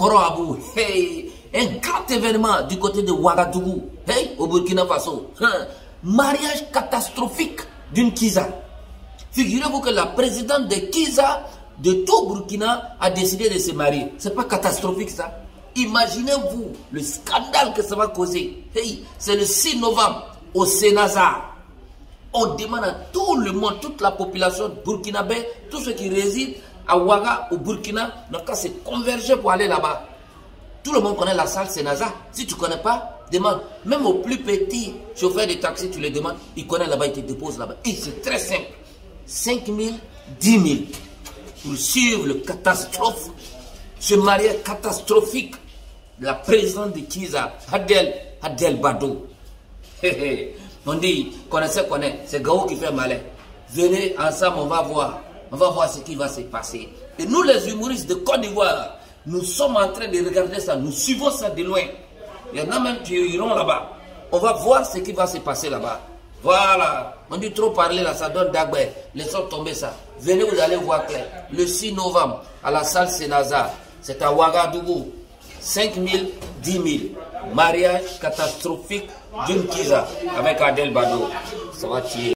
Koro Abou, hey, un grand événement du côté de Ouagadougou, hey, au Burkina Faso. Hein, mariage catastrophique d'une Kiza. Figurez-vous que la présidente de Kiza de tout Burkina a décidé de se marier. C'est pas catastrophique ça Imaginez-vous le scandale que ça va causer. Hey, c'est le 6 novembre au Sénazar. On demande à tout le monde, toute la population burkinabé, tous ceux qui résident à Ouaga, au Burkina, donc qu'à se converger pour aller là-bas. Tout le monde connaît la salle Sénazar. Si tu ne connais pas, demande. Même au plus petit chauffeur de taxi, tu le demandes, il connaît là-bas, il te dépose là-bas. Et c'est très simple. 5 000, 10 000 pour suivre le catastrophe, ce mariage catastrophique de la présidente de Kiza, Adel, Adel Bado. on dit, connaissez, connaît, c'est Gao qui fait malin. Venez ensemble, on va voir. On va voir ce qui va se passer. Et nous, les humoristes de Côte d'Ivoire, nous sommes en train de regarder ça, nous suivons ça de loin. Il y en a même qui iront là-bas. On va voir ce qui va se passer là-bas. Voilà. On dit trop parler là, ça donne d'agbe. Laissons tomber ça. Venez, vous allez voir clair. Le 6 novembre, à la salle Sénazar, c'est à Ouagadougou. 5 000, 10 000. Mariage catastrophique d'une Kiza avec Adel Bado. Ça va tirer.